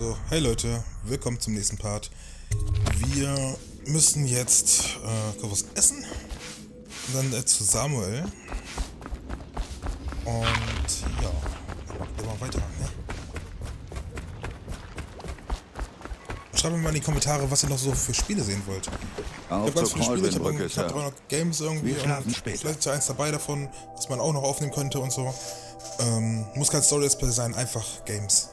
So, hey Leute, willkommen zum nächsten Part. Wir müssen jetzt äh, was essen. Und dann äh, zu Samuel. Und ja, wir weiter. Ne? Schreibt mir mal in die Kommentare, was ihr noch so für Spiele sehen wollt. Ich habe ganz viele Spiele, ich habe hab 300 Games irgendwie und vielleicht ist ja eins dabei davon, was man auch noch aufnehmen könnte und so. Ähm, muss kein Story-Display sein, einfach Games.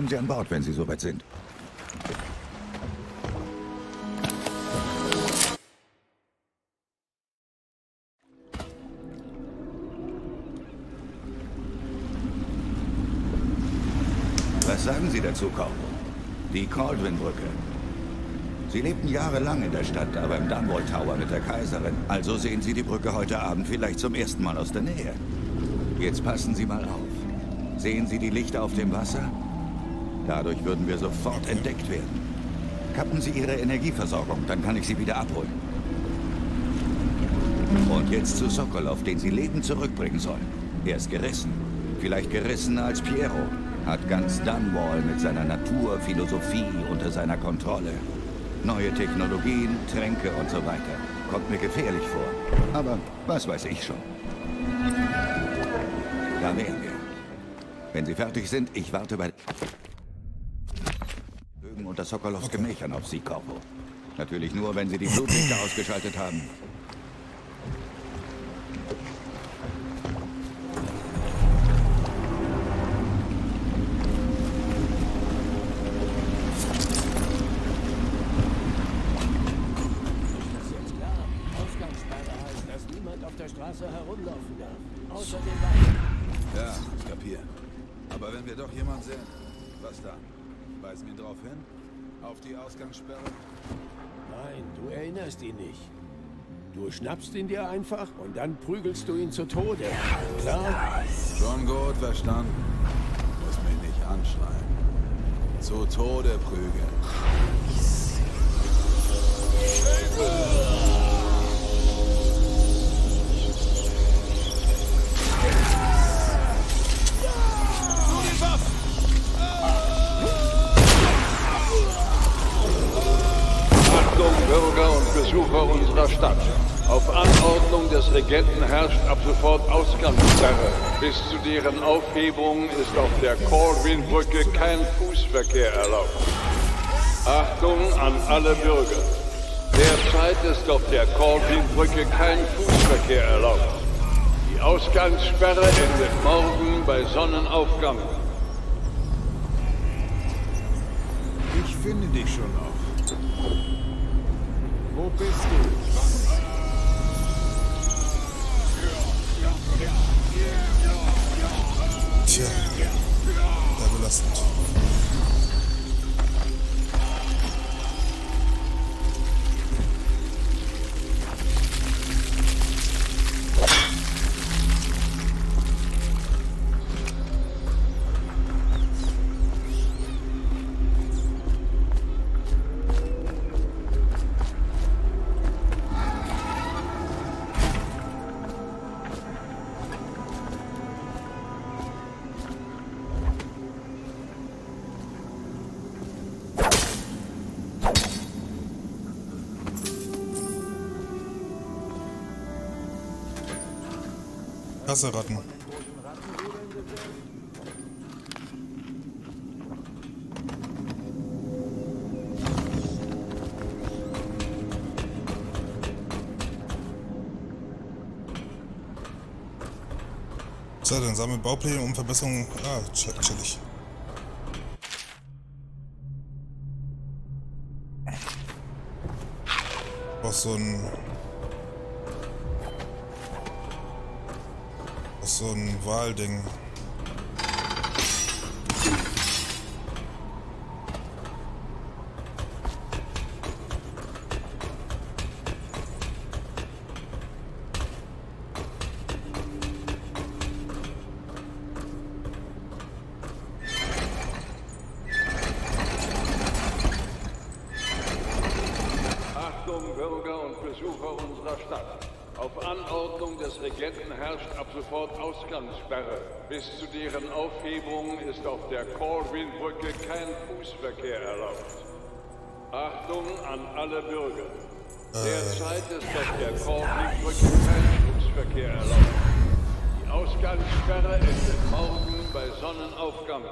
Kommen Sie an Bord, wenn Sie soweit sind. Was sagen Sie dazu, Corpo? Die Caldwin-Brücke. Sie lebten jahrelang in der Stadt, aber im Dunwall Tower mit der Kaiserin. Also sehen Sie die Brücke heute Abend vielleicht zum ersten Mal aus der Nähe. Jetzt passen Sie mal auf. Sehen Sie die Lichter auf dem Wasser? Dadurch würden wir sofort entdeckt werden. Kappen Sie Ihre Energieversorgung, dann kann ich Sie wieder abholen. Und jetzt zu Sokolov, den Sie lebend zurückbringen sollen. Er ist gerissen. Vielleicht gerissener als Piero. Hat ganz Dunwall mit seiner Natur, Philosophie unter seiner Kontrolle. Neue Technologien, Tränke und so weiter. Kommt mir gefährlich vor. Aber was weiß ich schon. Da wären wir. Wenn Sie fertig sind, ich warte bei... Sokolovs Okay. Gemächern auf Sie, Corpo. Natürlich nur, wenn Sie die Blutlichter ausgeschaltet haben. Das ist jetzt klar. Ausgangssperre heißt, dass niemand auf der Straße herumlaufen darf. Außer den Wachen. Ja, ich kapier. Aber wenn wir doch jemanden sehen, was dann? Weisen wir ihn drauf hin? Auf die Ausgangssperre? Nein, du erinnerst ihn nicht. Du schnappst ihn dir einfach und dann prügelst du ihn zu Tode. Klar? Schon gut verstanden. Muss mich nicht anschreien. Zu Tode prügeln. Achtung, Bürger und Besucher unserer Stadt. Auf Anordnung des Regenten herrscht ab sofort Ausgangssperre. Bis zu deren Aufhebung ist auf der Corwin-Brücke kein Fußverkehr erlaubt. Achtung an alle Bürger. Derzeit ist auf der Corwin-Brücke kein Fußverkehr erlaubt. Die Ausgangssperre endet morgen bei Sonnenaufgang. Ich finde dich schon noch. Wo bist du? Tja, sehr belastend. Kasseratten. So, dann sammeln Baupläne um Verbesserungen. Ah, chill- chillig. Auch so ein. So ein Wahlding. Bis zu deren Aufhebung ist auf der Corwin-Brücke kein Fußverkehr erlaubt. Achtung an alle Bürger. Derzeit ist auf der Corwin-Brücke kein Fußverkehr erlaubt. Die Ausgangssperre endet morgen bei Sonnenaufgang.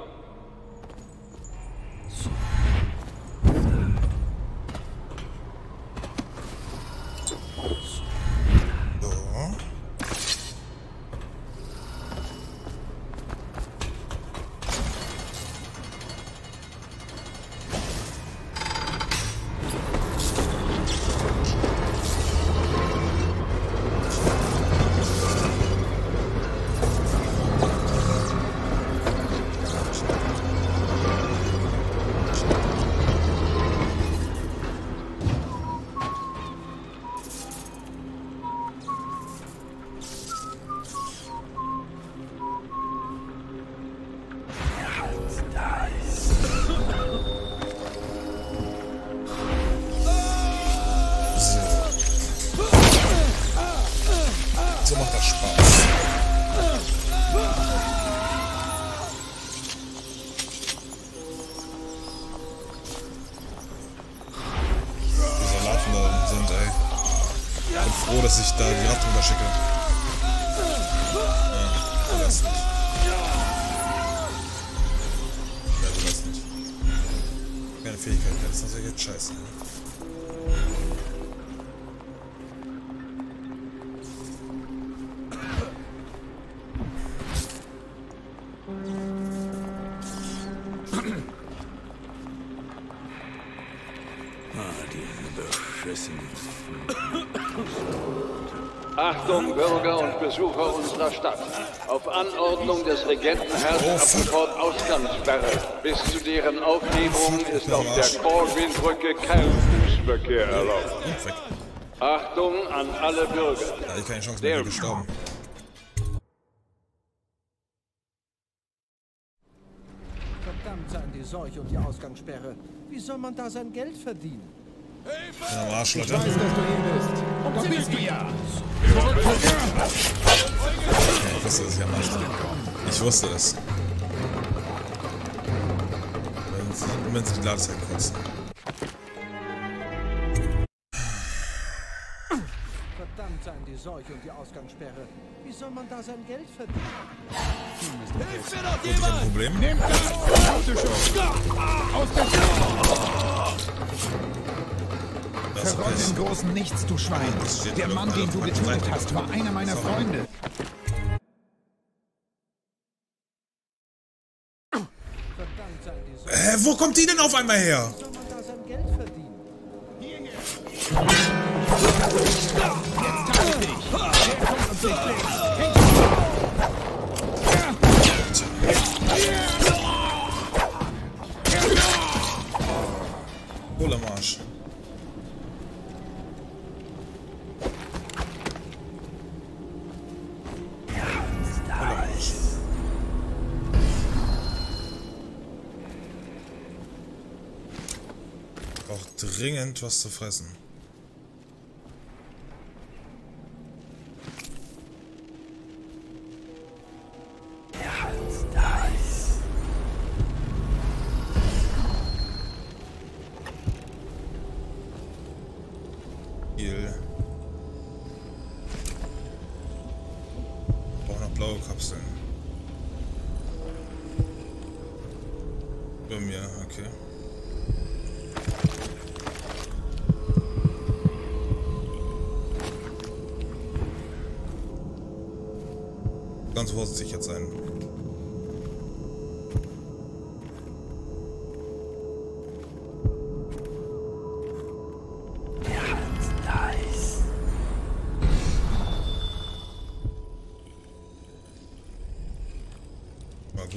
Achtung, Regenten herrscht ab sofort Ausgangssperre. Bis zu deren Aufhebung ist auf der Corwin-Brücke kein Fußverkehr erlaubt. Achtung an alle Bürger. Da ist keine Chance mehr gestorben. Verdammt sein die Seuche und die Ausgangssperre. Wie soll man da sein Geld verdienen? Ja, am Arsch, Leute. Ich weiß, dass du hier bist. Da bist du ja. Ich dass ich am Arsch bin. Ich wusste es. Wenn sie die Ladezeit kurz. Verdammt sein die Seuche und die Ausgangssperre. Wie soll man da sein Geld verdienen? Hilf mir doch jemand! Problem? Nehmt das! Aus der Verroll den großen Nichts, du Schwein. Der Mann, den du getötet hast, war einer meiner Freunde. Hä, wo kommt die denn auf einmal her? Wie soll man dringend was zu fressen. Kapseln. Bei mir, okay. Ganz vorsichtig jetzt sein.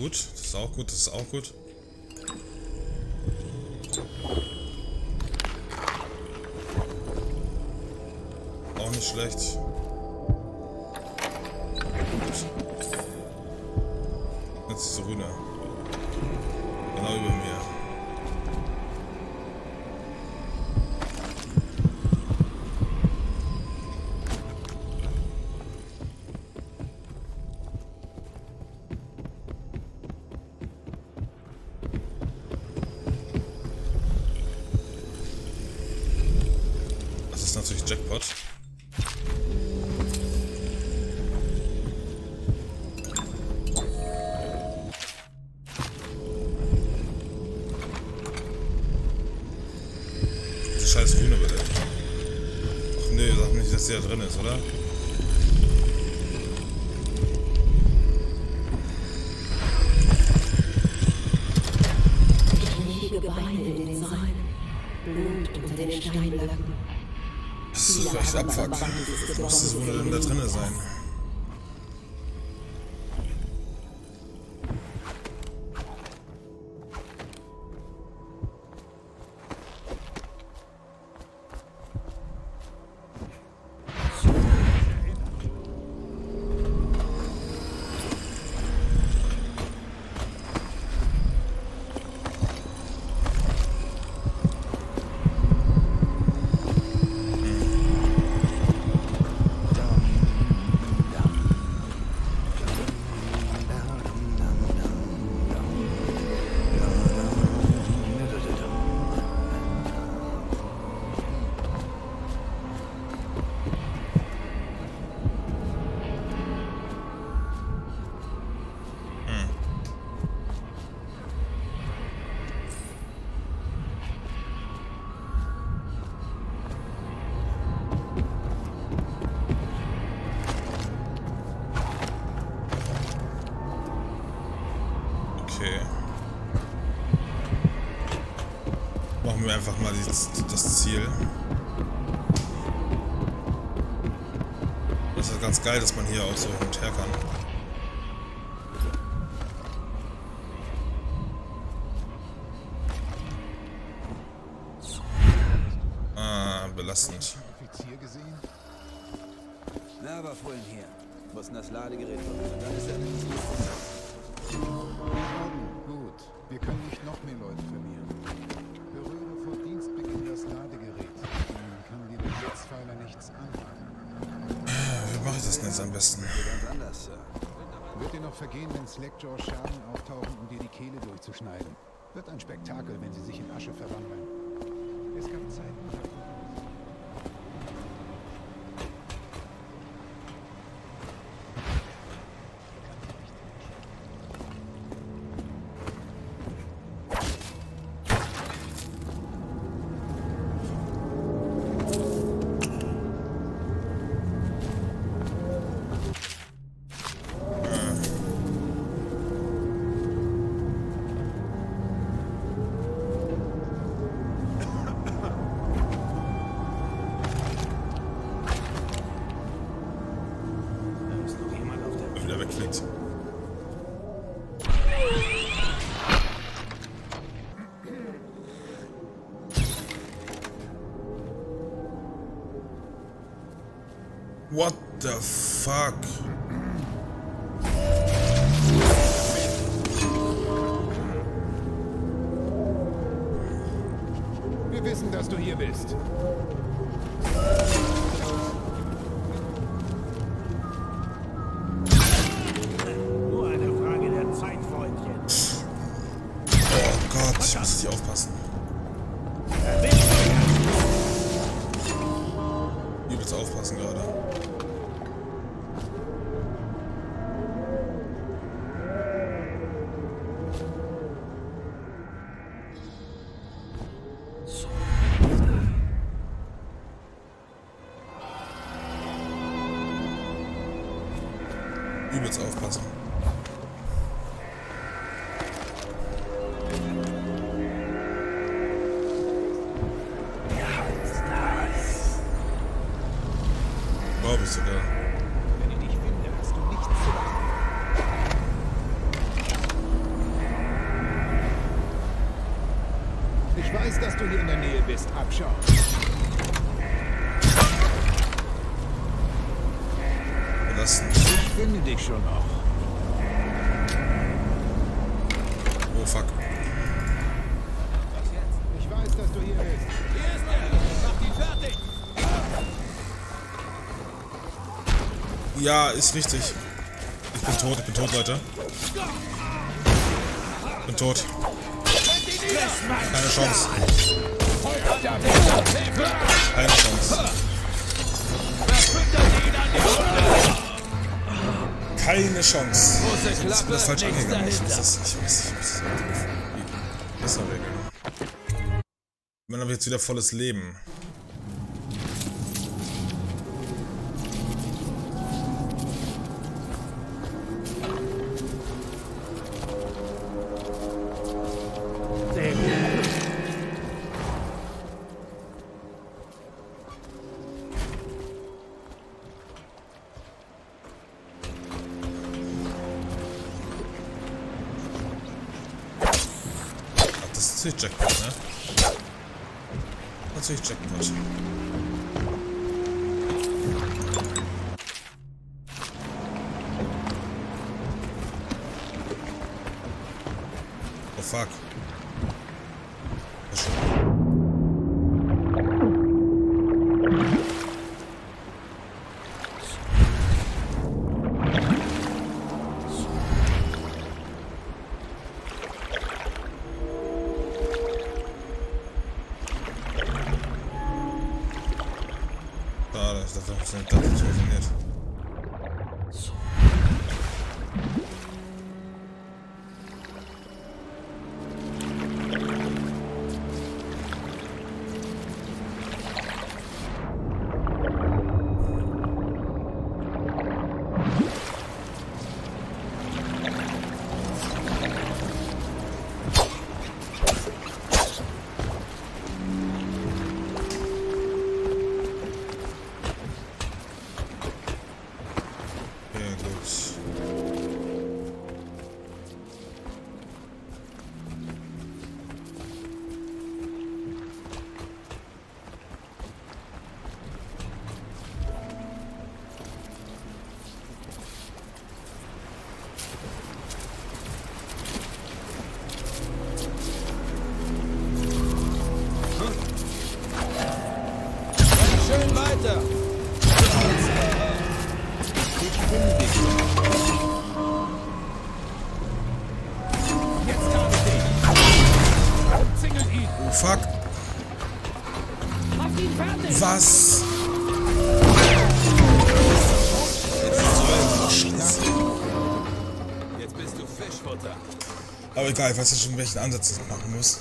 Gut, das ist auch gut, das ist auch gut. Auch nicht schlecht. Jackpot. Die, das Ziel. Das ist ganz geil, dass man hier auch so hin und her kann. Ah, belastend. Offizier gesehen? Na, war vorhin hier. Mussten das Ladegerät verwenden. Dann ist er nicht Gut, wir können nicht noch mehr Leute verlieren. Berühre vor Dienstbeginn das Ladegerät. Ich das denn jetzt am besten? Wird dir noch vergehen, wenn Slackjaw Schergen auftauchen, um dir die Kehle durchzuschneiden. Wird ein Spektakel, wenn sie sich in Asche verwandeln. Es gab Zeiten, wegfliegt. What the fuck? Wir wissen, dass du hier bist. Übelst aufpassen. Glaube ich sogar. Wenn ich dich finde, hast du nichts zu lachen. Ich weiß, dass du hier in der Nähe bist, Abschau. Finde dich schon noch. Oh fuck. Ich weiß, dass du hier bist. Ja, ist richtig. Ich bin tot, ich bin tot, Leute. Bin tot. Keine Chance. Keine Chance. Keine Chance. Ich bin das falsch angegangen. Ich muss dahinter. das, ich ich muss das irgendwie besser regeln. Man habe jetzt wieder volles Leben. Egal, ich weiß ja schon, welchen Ansatz ich machen muss.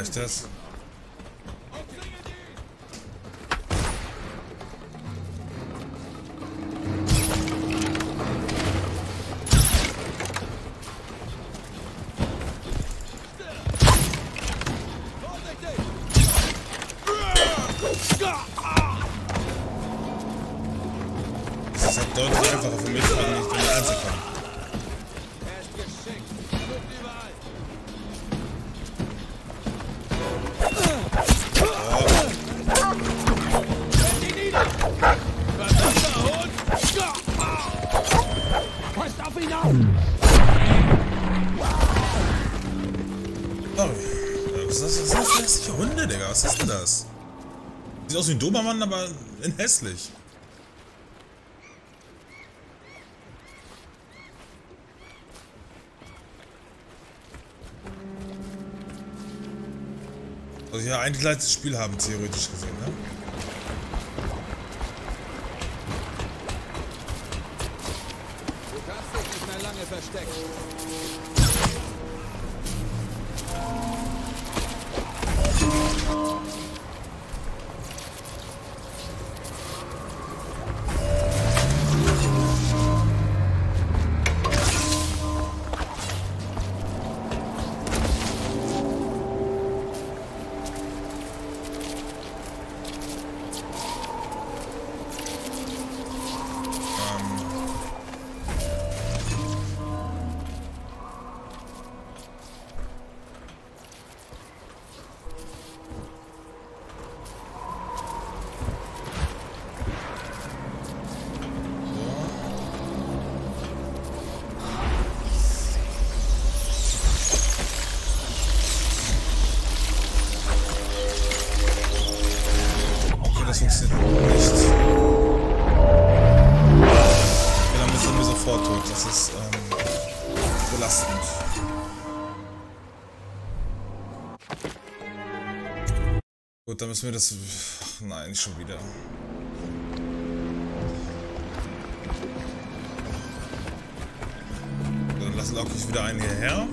Heißt das? Aus wie ein Dobermann, aber in hässlich. Also ja, ein gleiches Spiel haben, theoretisch gesehen, ne? Du kannst dich nicht mehr lange verstecken. Dann müssen wir das... Nein, nicht schon wieder. Dann lassen auch wieder einen hierher.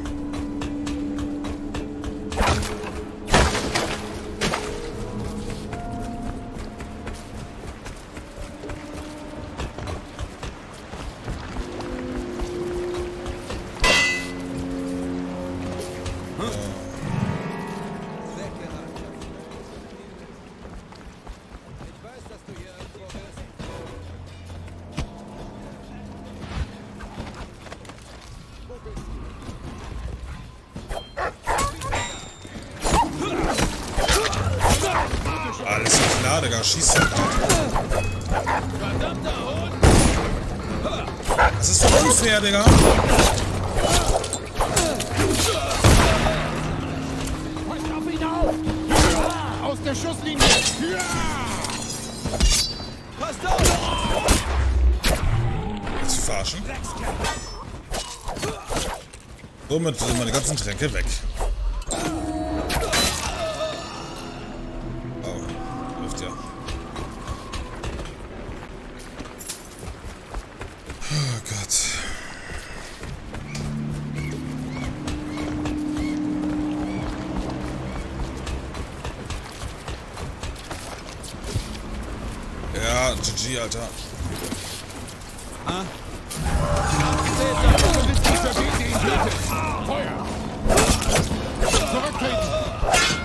Digga, schießt halt. Das ist doch unfair, Digga. Aus der Schusslinie! Passt auf! Das verarschen? Somit sind meine ganzen Tränke weg. Zurücktreten!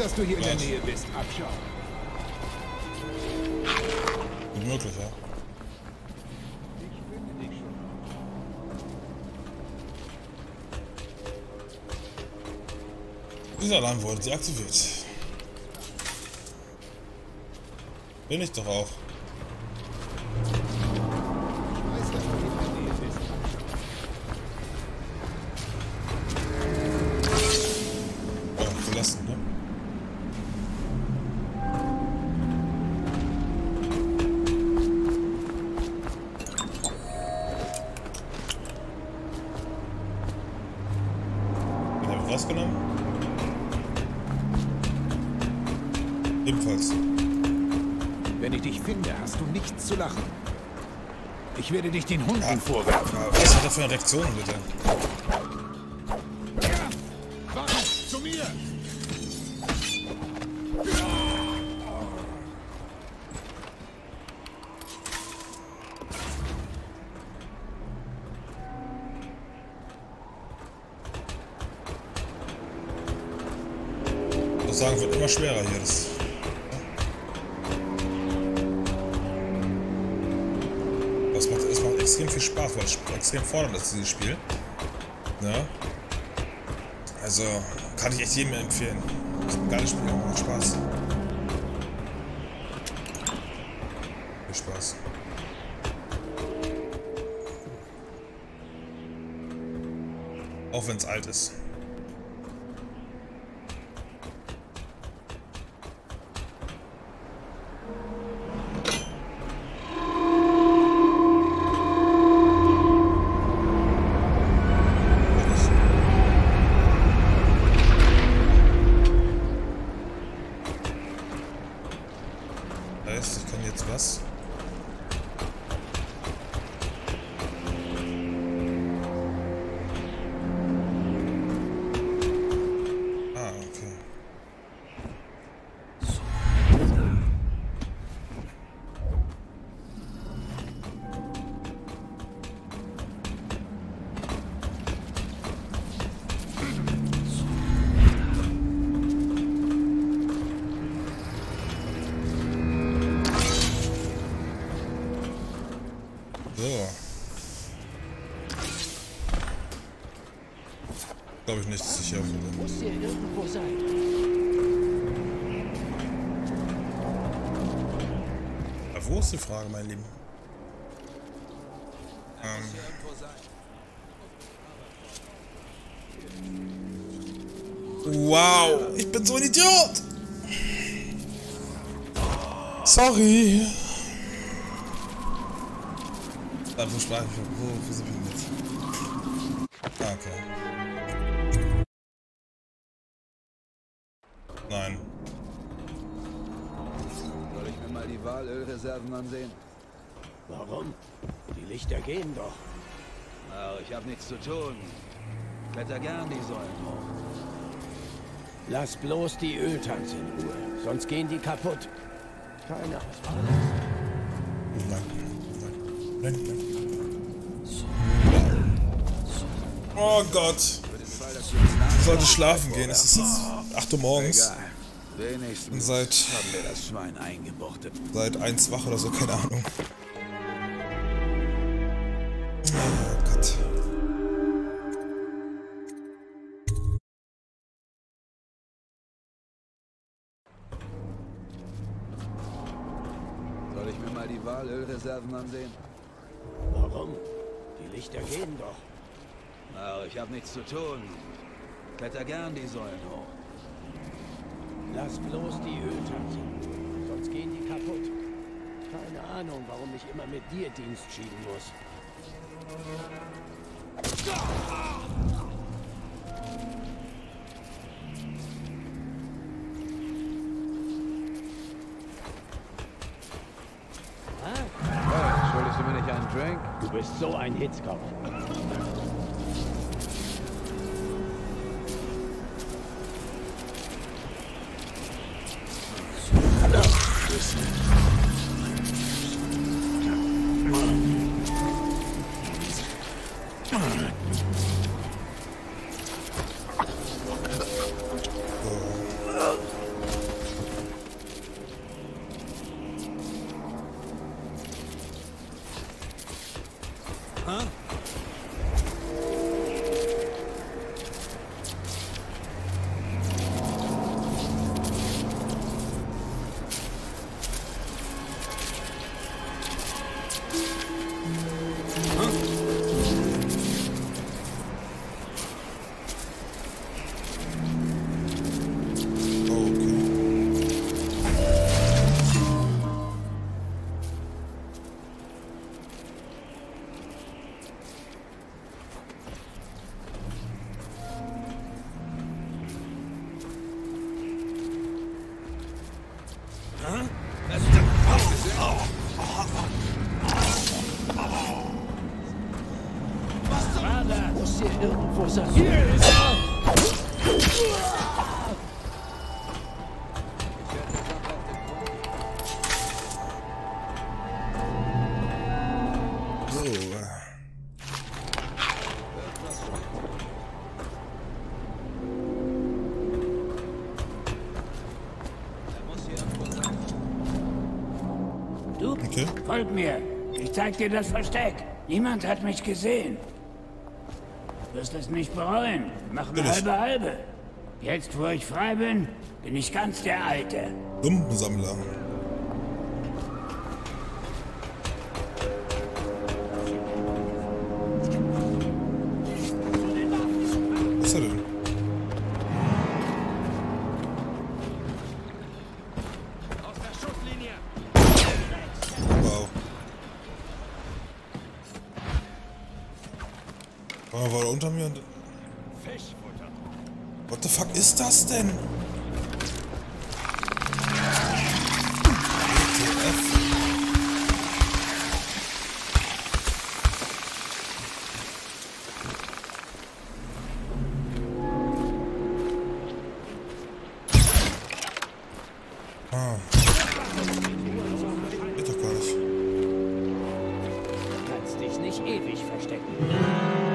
Dass du hier in der Nähe bist. Abschau. Unmöglich, ja. Dieser Alarm wurde deaktiviert. Bin ich doch auch. Ja. vorwerfen. Was hat er für eine Reaktion, bitte? sagen, wird immer schwerer hier. Das extrem viel Spaß, weil es extrem fordernd ist, dieses Spiel. Ne? Also, kann ich echt jedem empfehlen. Das ist ein geiles Spiel, macht Spaß. Viel Spaß. Auch wenn es alt ist. Glaube ich nicht, irgendwo sein. Aber wo ist die Frage, mein Lieben? Ähm. Wow, ich bin so ein Idiot! Sorry. Ah, wo sprach ich? Wo, wo sind wir jetzt? Ah, okay. Mal die Walölreserven ansehen? Warum? Die Lichter gehen doch. Ach, ich habe nichts zu tun. Kletter gern die Säulen hoch. Lass bloß die Öltanks in Ruhe, sonst gehen die kaputt. Keine Ahnung. Nein. Nein, nein. Oh Gott. Ich sollte schlafen gehen. Es ist jetzt 8 Uhr morgens. Wenigstens Seit, haben wir das Schwein eingebuchtet. seit 1 wach oder so, keine Ahnung. Oh Gott. Soll ich mir mal die Walölreserven ansehen? Warum? Die Lichter gehen doch. Ach, ich habe nichts zu tun. Kletter gern die Säulen hoch. Lass bloß die Ruhe, sonst gehen die kaputt. Keine Ahnung, warum ich immer mit dir Dienst schieben muss. Hey, schuldest du mir nicht einen Drink? Du bist so ein Hitzkopf. Folg mir. Ich zeig dir das Versteck. Niemand hat mich gesehen. Wirst es nicht bereuen. Wir Natürlich. halbe halbe. Jetzt, wo ich frei bin, bin ich ganz der Alte. Dummsammler. Ewig verstecken.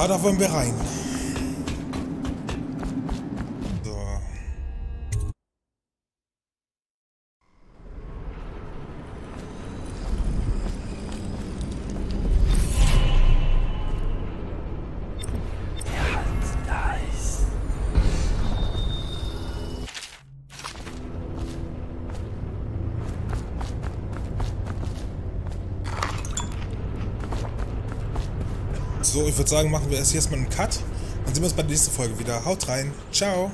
Ja, da So, ich würde sagen, machen wir erst jetzt mal einen Cut. Dann sehen wir uns bei der nächsten Folge wieder. Haut rein. Ciao.